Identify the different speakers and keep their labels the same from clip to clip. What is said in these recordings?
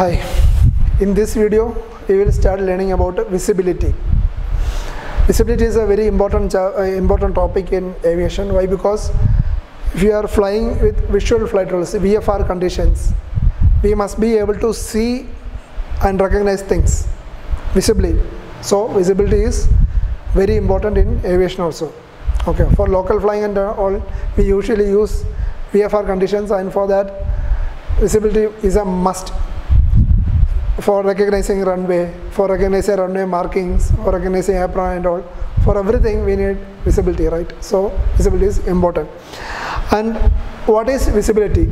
Speaker 1: Hi, in this video we will start learning about visibility. Visibility is a very important uh, important topic in aviation. Why? Because if you are flying with visual flight rules, VFR conditions, we must be able to see and recognize things visibly. So visibility is very important in aviation also. Okay, for local flying and all, we usually use VFR conditions, and for that, visibility is a must for recognizing runway, for recognizing runway markings, for recognizing apron and all. For everything we need visibility, right? So visibility is important. And what is visibility?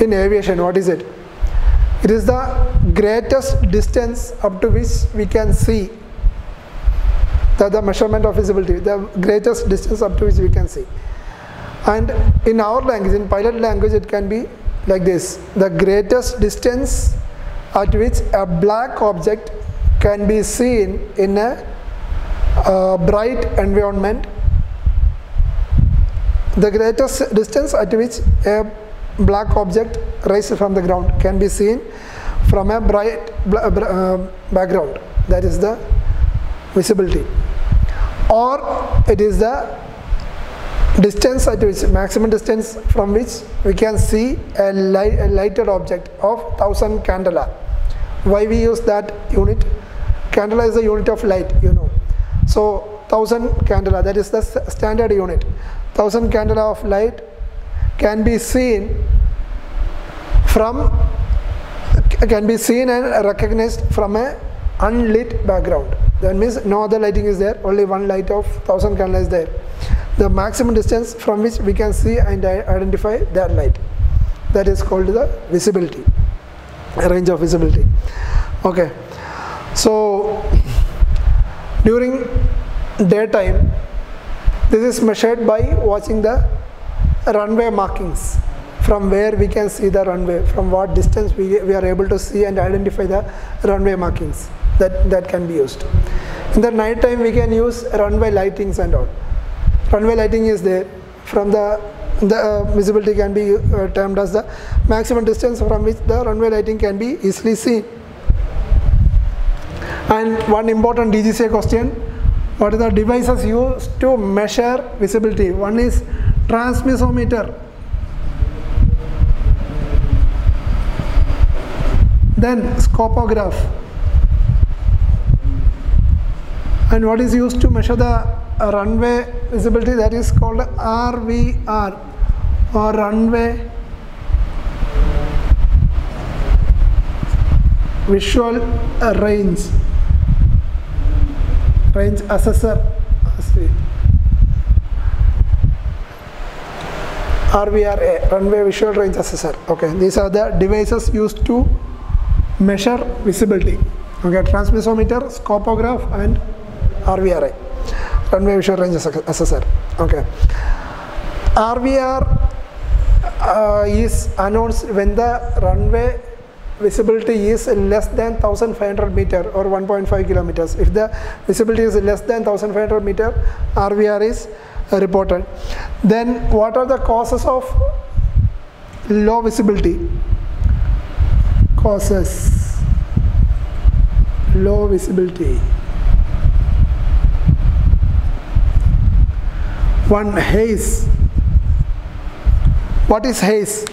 Speaker 1: In aviation, what is it? It is the greatest distance up to which we can see. The, the measurement of visibility, the greatest distance up to which we can see. And in our language, in pilot language, it can be like this the greatest distance at which a black object can be seen in a bright environment. The greatest distance at which a black object raised from the ground can be seen from a bright uh, background that is the visibility. Or it is the distance at which maximum distance from which we can see a, light, a lighted object of 1000 candela why we use that unit? Candela is a unit of light you know. So 1000 candela that is the standard unit. 1000 candela of light can be seen from can be seen and recognized from a unlit background. That means no other lighting is there only one light of 1000 candela is there. The maximum distance from which we can see and identify that light. That is called the visibility range of visibility. Okay. So during daytime this is measured by watching the runway markings from where we can see the runway from what distance we, we are able to see and identify the runway markings that, that can be used. In the night time we can use runway lightings and all. Runway lighting is there from the the uh, visibility can be uh, termed as the maximum distance from which the runway lighting can be easily seen. And one important DGCA question what are the devices used to measure visibility? One is transmissometer then scopograph. And what is used to measure the runway visibility? That is called RVR or runway visual range range assessor RVRA runway visual range assessor. Okay these are the devices used to measure visibility. Okay transmissometer scopograph and RVRA runway visual range Asse- assessor. Okay RVR uh, is announced when the runway visibility is less than 1500 meter or 1.5 kilometers. If the visibility is less than 1500 meter RVR is reported. Then what are the causes of low visibility? Causes. Low visibility. One haze what is haze?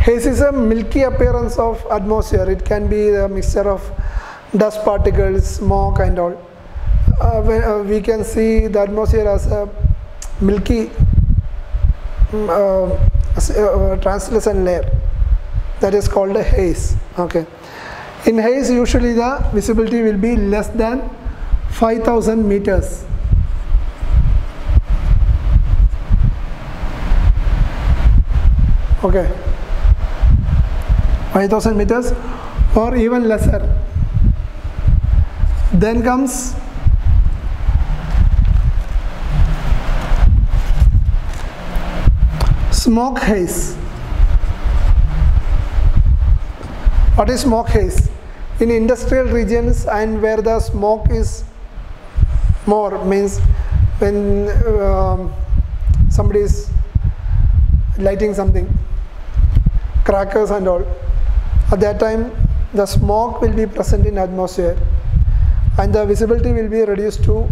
Speaker 1: Haze is a milky appearance of atmosphere. It can be a mixture of dust particles smoke and all. Uh, uh, we can see the atmosphere as a milky mm, uh, uh, translucent layer. That is called a haze okay. In haze usually the visibility will be less than 5000 meters okay. 5000 meters or even lesser. Then comes smoke haze. What is smoke haze? In industrial regions and where the smoke is more means when um, somebody is lighting something crackers and all. At that time the smoke will be present in atmosphere and the visibility will be reduced to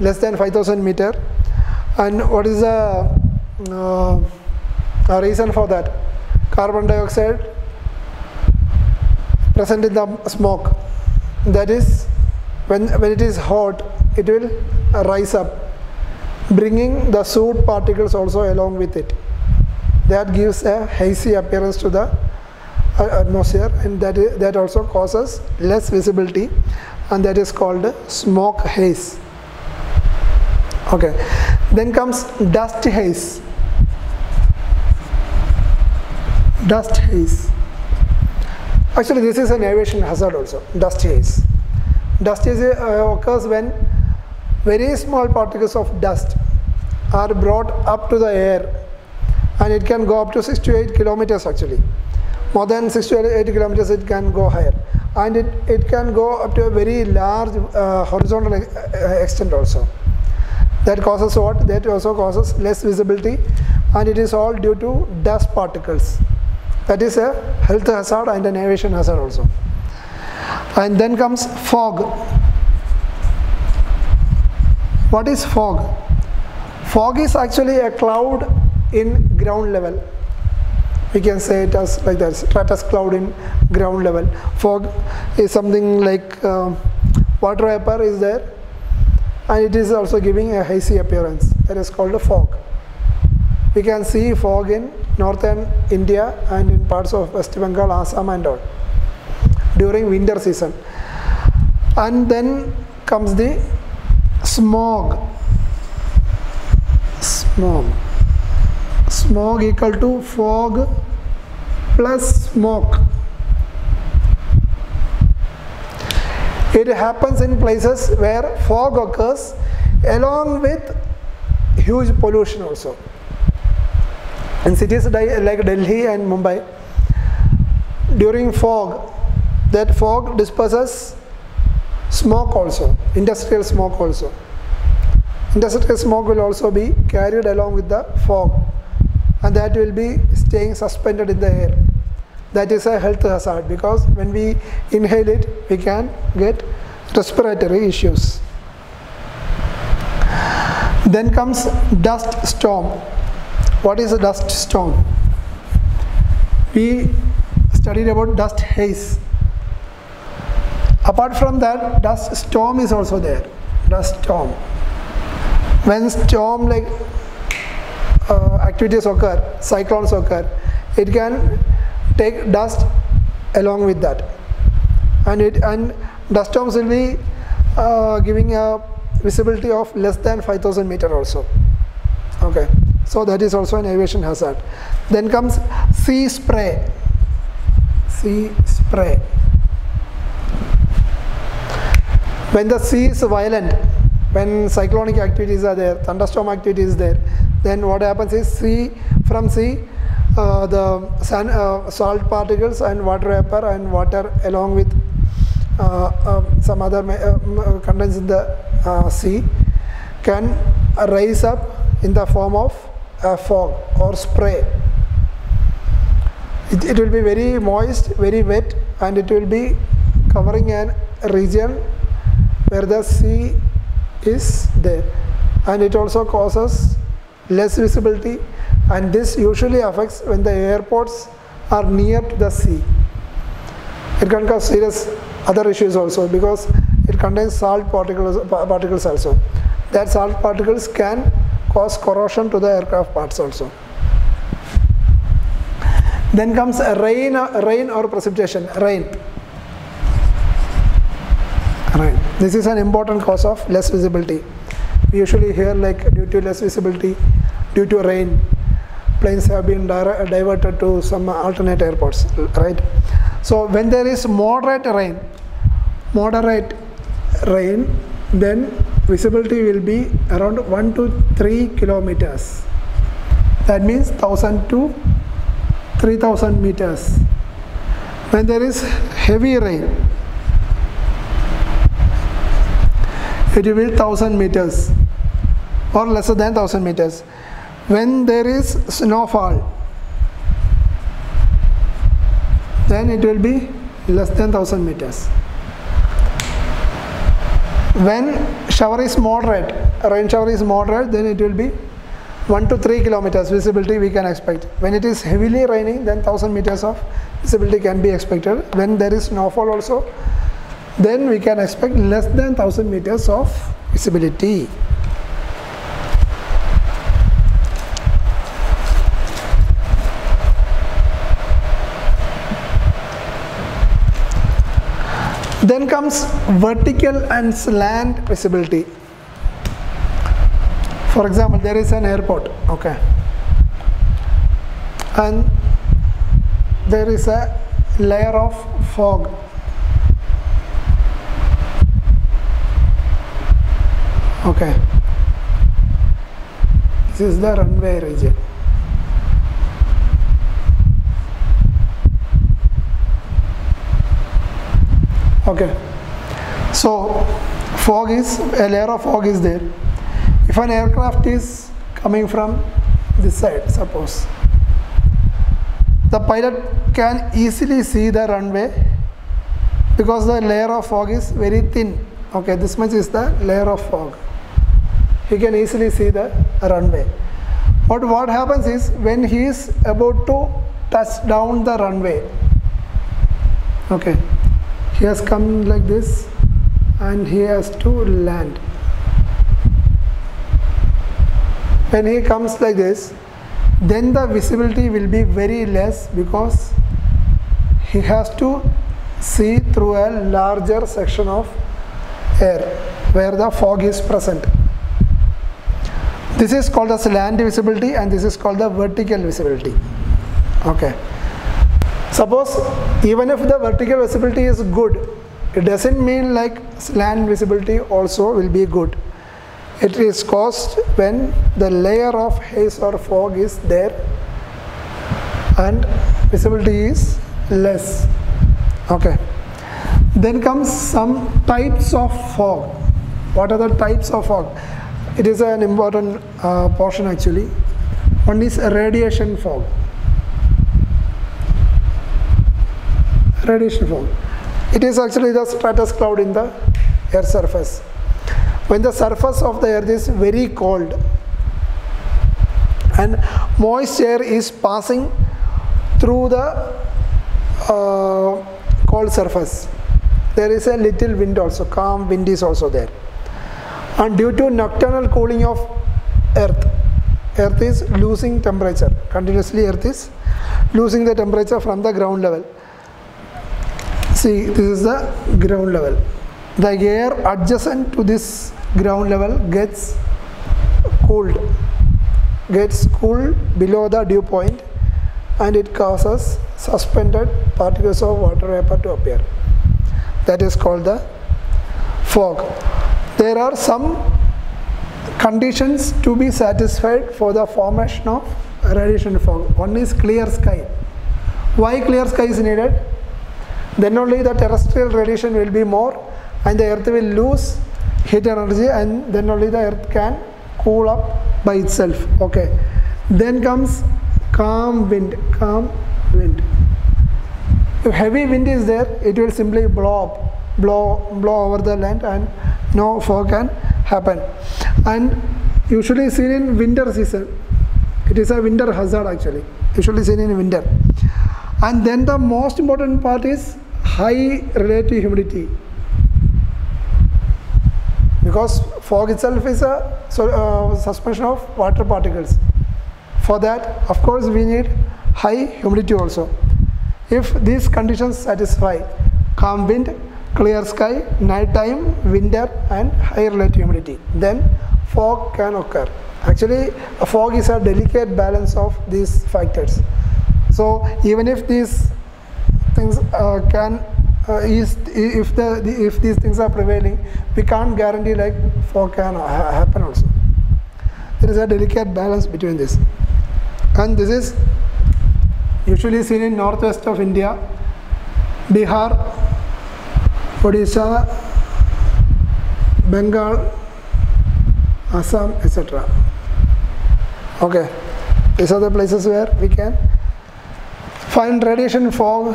Speaker 1: less than 5000 meter. And what is the uh, reason for that? Carbon dioxide present in the smoke. That is when when it is hot it will rise up bringing the soot particles also along with it that gives a hazy appearance to the atmosphere and that is, that also causes less visibility and that is called smoke haze. Okay. Then comes dust haze. Dust haze. Actually this is an aviation hazard also dust haze. Dust haze uh, occurs when very small particles of dust are brought up to the air and it can go up to 6 to 8 kilometers actually. More than 6 to 8 kilometers it can go higher. And it, it can go up to a very large uh, horizontal ex uh, extent also. That causes what? That also causes less visibility. And it is all due to dust particles. That is a health hazard and an aviation hazard also. And then comes fog. What is fog? Fog is actually a cloud in ground level. We can say it as like that stratus cloud in ground level. Fog is something like uh, water vapor is there and it is also giving a hazy appearance. That is called a fog. We can see fog in northern India and in parts of West Bengal, Assam and all during winter season. And then comes the smog. Smog smog equal to fog plus smoke. It happens in places where fog occurs along with huge pollution also. In cities like Delhi and Mumbai, during fog, that fog disperses smoke also, industrial smoke also. Industrial smoke will also be carried along with the fog and that will be staying suspended in the air. That is a health hazard because when we inhale it, we can get respiratory issues. Then comes dust storm. What is a dust storm? We studied about dust haze. Apart from that, dust storm is also there. Dust storm. When storm like activities occur, cyclones occur, it can take dust along with that, and it and dust storms will be uh, giving a visibility of less than 5000 meter also. Okay. So that is also an aviation hazard. Then comes sea spray. Sea spray. When the sea is violent, when cyclonic activities are there, thunderstorm activity is there, then what happens is sea from sea, uh, the uh, salt particles and water vapor and water along with uh, um, some other uh, contents in the uh, sea can rise up in the form of a fog or spray. It, it will be very moist, very wet and it will be covering an region where the sea is there and it also causes less visibility and this usually affects when the airports are near to the sea. It can cause serious other issues also because it contains salt particles, particles also. That salt particles can cause corrosion to the aircraft parts also. Then comes rain, rain or precipitation, rain. Rain. This is an important cause of less visibility. Usually hear like due to less visibility, due to rain, planes have been di diverted to some alternate airports, right? So when there is moderate rain, moderate rain, then visibility will be around 1 to 3 kilometers. That means 1000 to 3000 meters. When there is heavy rain, it will be 1000 meters or lesser than 1000 meters. When there is snowfall, then it will be less than 1000 meters. When shower is moderate rain shower is moderate then it will be 1 to 3 kilometers visibility we can expect. When it is heavily raining then 1000 meters of visibility can be expected. When there is snowfall also then we can expect less than 1000 meters of visibility Comes vertical and slant visibility. For example, there is an airport, okay, and there is a layer of fog. Okay, this is the runway region. Okay. So fog is a layer of fog is there. If an aircraft is coming from this side suppose the pilot can easily see the runway because the layer of fog is very thin. Okay this much is the layer of fog. He can easily see the runway. But what happens is when he is about to touch down the runway okay he has come like this and he has to land. When he comes like this then the visibility will be very less because he has to see through a larger section of air where the fog is present. This is called the slant visibility and this is called the vertical visibility. Okay Suppose even if the vertical visibility is good, it doesn't mean like slant visibility also will be good. It is caused when the layer of haze or fog is there and visibility is less. Okay. Then comes some types of fog. What are the types of fog? It is an important uh, portion actually. One is radiation fog. Radiation fog. It is actually the stratus cloud in the air surface. When the surface of the earth is very cold and moist air is passing through the uh, cold surface, there is a little wind also, calm wind is also there. And due to nocturnal cooling of earth, earth is losing temperature, continuously earth is losing the temperature from the ground level see this is the ground level. The air adjacent to this ground level gets cooled gets cooled below the dew point and it causes suspended particles of water vapor to appear. That is called the fog. There are some conditions to be satisfied for the formation of radiation fog. One is clear sky. Why clear sky is needed then only the terrestrial radiation will be more and the earth will lose heat energy and then only the earth can cool up by itself. Okay. Then comes calm wind. Calm wind. If heavy wind is there it will simply blow up blow blow over the land and no fog can happen. And usually seen in winter season it is a winter hazard actually. Usually seen in winter. And then the most important part is high relative humidity. Because fog itself is a so, uh, suspension of water particles. For that of course we need high humidity also. If these conditions satisfy calm wind clear sky night time winter and high relative humidity then fog can occur. Actually fog is a delicate balance of these factors. So even if these things uh, can uh, is if the, the, if these things are prevailing we can't guarantee like fog can ha happen also. There is a delicate balance between this. And this is usually seen in northwest of india bihar odisha bengal assam etc okay. These are the places where we can find radiation fog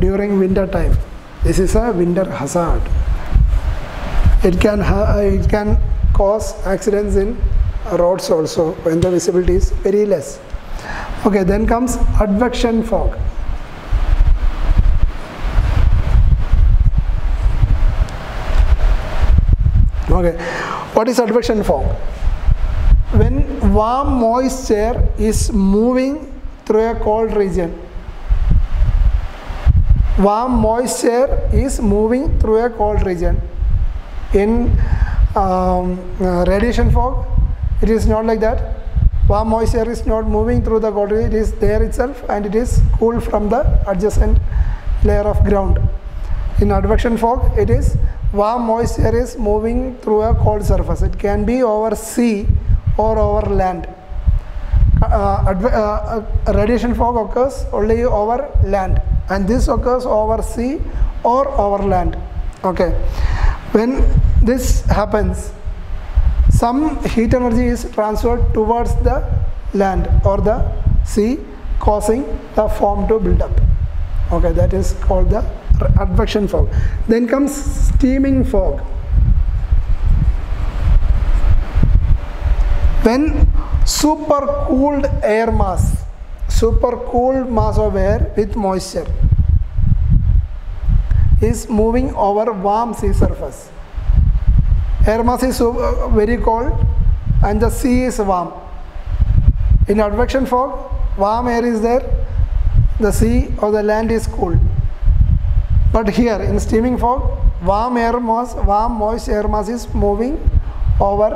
Speaker 1: during winter time. This is a winter hazard. It can ha- uh, it can cause accidents in roads also when the visibility is very less. Okay, then comes advection fog. Okay, what is advection fog? When warm moisture is moving through a cold region, warm moisture is moving through a cold region. In um, uh, radiation fog, it is not like that. Warm moisture is not moving through the cold region, it is there itself and it is cool from the adjacent layer of ground. In advection fog, it is warm moisture is moving through a cold surface. It can be over sea or over land. Uh, uh, uh, radiation fog occurs only over land and this occurs over sea or over land. Okay. When this happens, some heat energy is transferred towards the land or the sea causing the foam to build up okay that is called the advection fog then comes steaming fog when super cooled air mass super cooled mass of air with moisture is moving over warm sea surface. Air mass is uh, very cold and the sea is warm. In advection fog warm air is there the sea or the land is cool. But here in steaming fog warm air mass warm moist air mass is moving over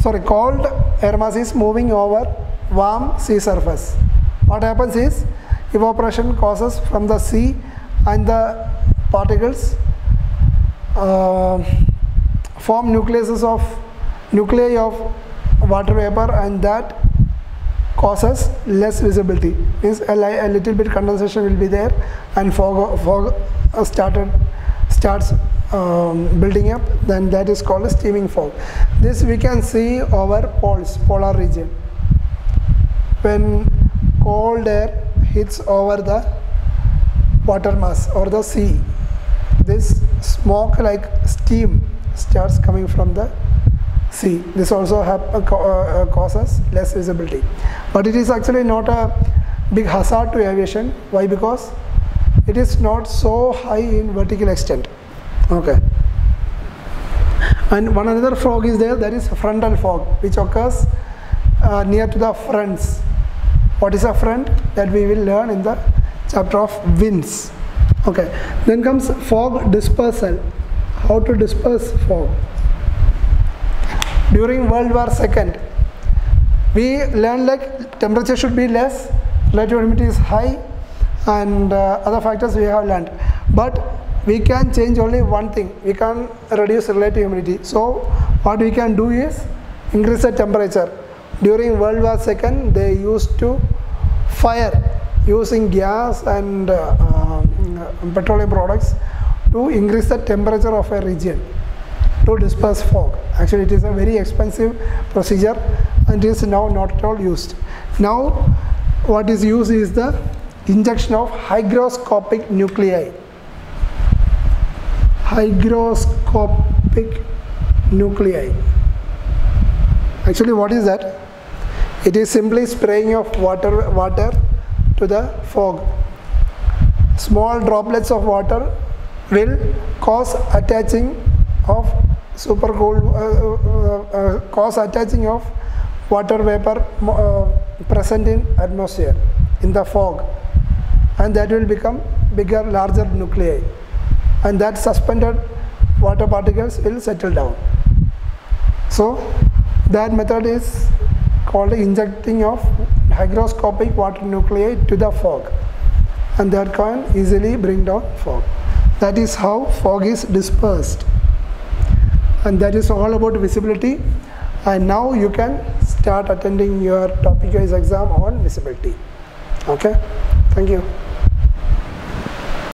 Speaker 1: sorry cold air mass is moving over warm sea surface. What happens is evaporation causes from the sea and the particles uh, form nucleuses of nuclei of water vapor and that causes less visibility. Means a, li- a little bit condensation will be there and fog, fog uh, started starts um, building up. Then that is called steaming fog. This we can see over poles polar region when cold air hits over the water mass or the sea. This smoke like steam starts coming from the sea. This also hap- uh, uh, uh, causes less visibility. But it is actually not a big hazard to aviation. Why? Because it is not so high in vertical extent. Okay. And one another fog is there. That is frontal fog which occurs uh, near to the fronts what is a front that we will learn in the chapter of winds okay. Then comes fog dispersal. How to disperse fog? During world war second we learned like temperature should be less relative humidity is high and uh, other factors we have learned. But we can change only one thing. We can reduce relative humidity. So what we can do is increase the temperature during world war II, they used to fire using gas and uh, um, petroleum products to increase the temperature of a region to disperse fog. Actually, it is a very expensive procedure and is now not at all used. Now, what is used is the injection of hygroscopic nuclei. Hygroscopic nuclei. Actually, what is that? It is simply spraying of water, water to the fog. Small droplets of water will cause attaching of super cold uh, uh, uh, cause attaching of water vapor uh, present in atmosphere in the fog. And that will become bigger larger nuclei. And that suspended water particles will settle down. So that method is called injecting of hygroscopic water nuclei to the fog. And that can easily bring down fog. That is how fog is dispersed. And that is all about visibility. And now you can start attending your topic wise exam on visibility. Okay? Thank you